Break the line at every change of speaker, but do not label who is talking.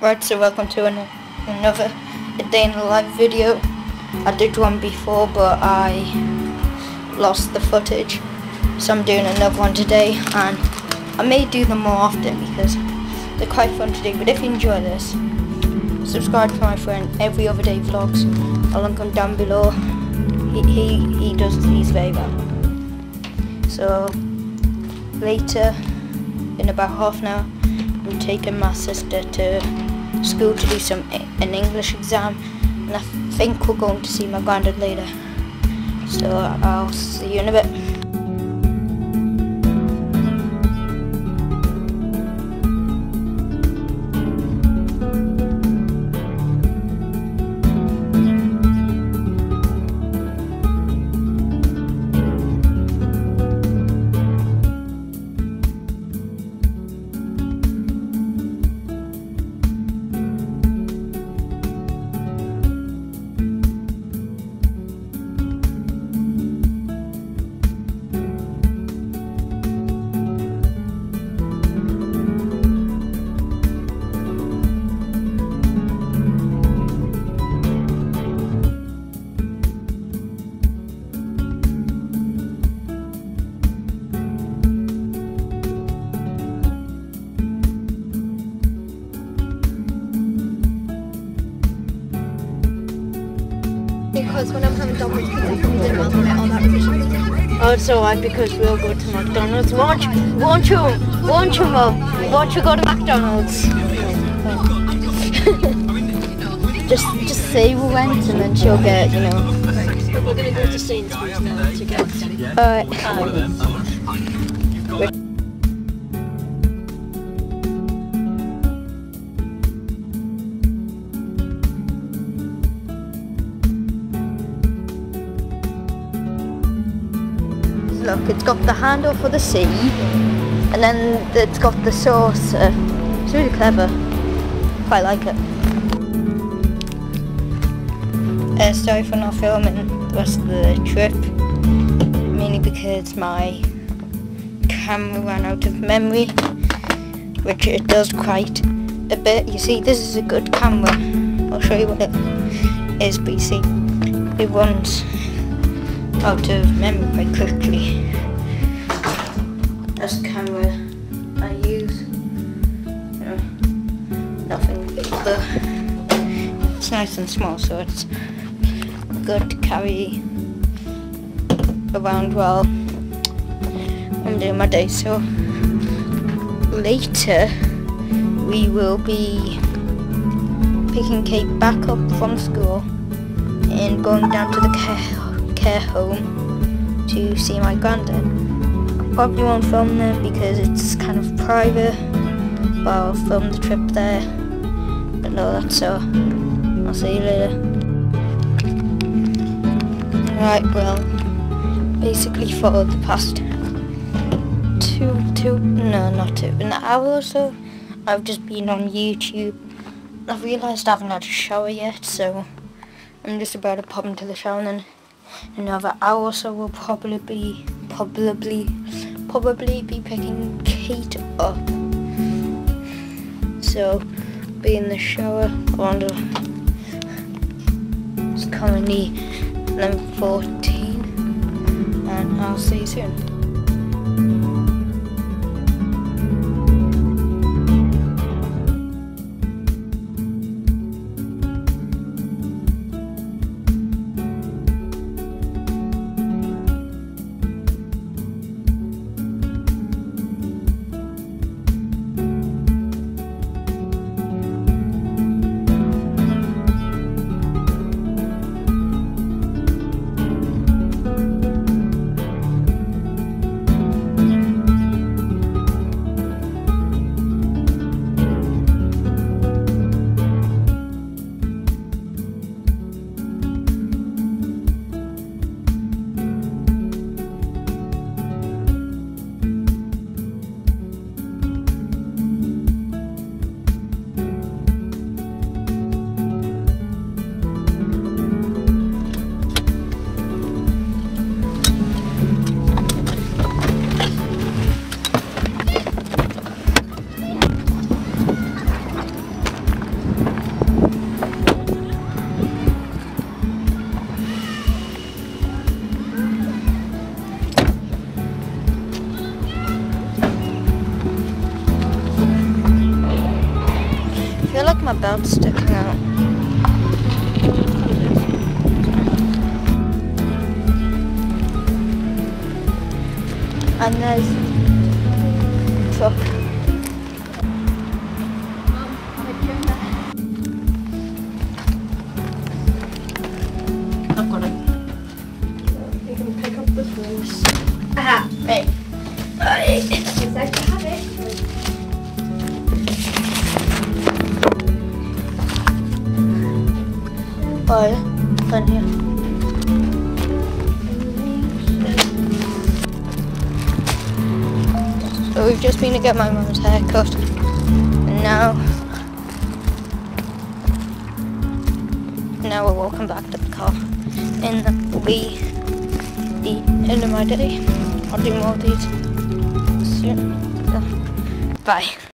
Right, so welcome to an, another day in the life video. I did one before, but I lost the footage, so I'm doing another one today, and I may do them more often because they're quite fun to do. But if you enjoy this, subscribe to my friend Every Other Day Vlogs. I'll link him down below. He he he does these very well. So later, in about half an hour, I'm taking my sister to school to do some an English exam and I think we're going to see my granddad later. So I'll see you in a bit.
Because when I'm having Domino's pizza from dinner, I'll get all that revision.
Oh, it's alright because we'll go to McDonald's. Won't you, won't you, won't you, Mum? Won't you go to McDonald's? just, just say we went and then she'll get, you know.
We're going to go to Sainsbury's now to get
uh,
Alright.
Look, it's got the handle for the sea and then it's got the saucer. It's really clever. Quite like it. Uh, sorry for not filming the rest of the trip, mainly because my camera ran out of memory, which it does quite a bit. You see, this is a good camera. I'll show you what it is, but you see, it runs out of memory quickly. That's the camera I use. Know, nothing big, but it's nice and small, so it's good to carry around while I'm doing my day. So later we will be picking Kate back up from school and going down to the care home to see my granddad. Probably won't film there because it's kind of private, but I'll film the trip there. But no, that's so. I'll see you later. Right, well, basically for the past two, two, no, not two, an hour or so, I've just been on YouTube. I've realised I haven't had a shower yet, so I'm just about to pop into the shower and then another hour or so we'll probably be probably probably be picking Kate up. So be in the shower around it's currently 11.14 and I'll see you soon. My belt sticking out. And there's truck. I've got it.
You can pick up the horse.
So we've just been to get my mum's haircut, and now, now we're walking back to the car. And that will be the end of my day. I'll do more of these soon. Bye.